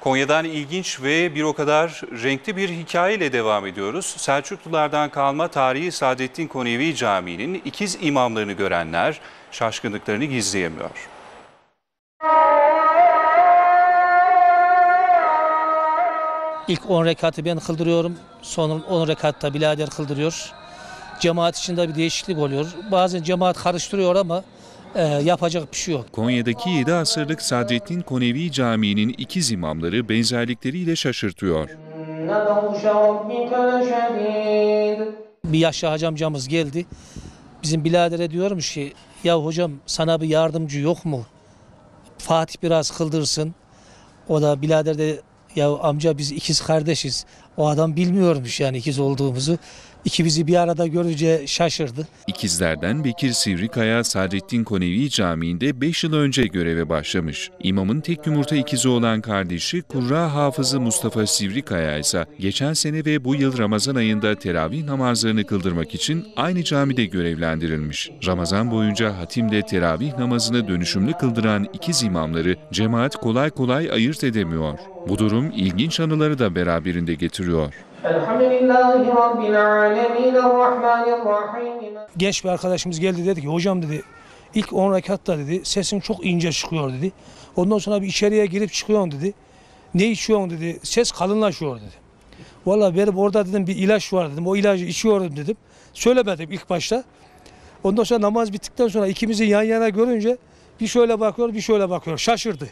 Konya'dan ilginç ve bir o kadar renkli bir hikayeyle devam ediyoruz. Selçuklulardan kalma tarihi Saadettin Konevi Camii'nin ikiz imamlarını görenler şaşkınlıklarını gizleyemiyor. İlk 10 rekatı ben kıldırıyorum. Sonra 10 rekatta birader kıldırıyor. Cemaat içinde bir değişiklik oluyor. Bazen cemaat karıştırıyor ama e, yapacak bir şey yok. Konya'daki 7 asırlık Sadrettin Konevi Camii'nin ikiz imamları benzerlikleriyle şaşırtıyor. Bir yaşlı hacı amcamız geldi. Bizim biladere diyorum ki ya hocam sana bir yardımcı yok mu? Fatih biraz kıldırsın. O da bilader de ya amca biz ikiz kardeşiz. O adam bilmiyormuş yani ikiz olduğumuzu. İkimizi bir arada görünce şaşırdı. İkizlerden Bekir Sivrikaya Sadrettin Konevi Camii'nde 5 yıl önce göreve başlamış. İmamın tek yumurta ikizi olan kardeşi Kurra Hafızı Mustafa Sivrikaya ise geçen sene ve bu yıl Ramazan ayında teravih namazlarını kıldırmak için aynı camide görevlendirilmiş. Ramazan boyunca hatimde teravih namazını dönüşümlü kıldıran ikiz imamları cemaat kolay kolay ayırt edemiyor. Bu durum ilginç anıları da beraberinde getiriyor. Elhamdülillahi Rabbil alemin Errahmanirrahim. Genç bir arkadaşımız geldi dedi ki hocam dedi ilk 10 rekatta dedi sesim çok ince çıkıyor dedi. Ondan sonra bir içeriye girip çıkıyorsun dedi. Ne içiyorsun dedi ses kalınlaşıyor dedi. Valla benim orada dedim bir ilaç var dedim. O ilacı içiyordum dedim. Söylemedim ilk başta. Ondan sonra namaz bittikten sonra ikimizi yan yana görünce bir şöyle bakıyor bir şöyle bakıyor. Şaşırdı.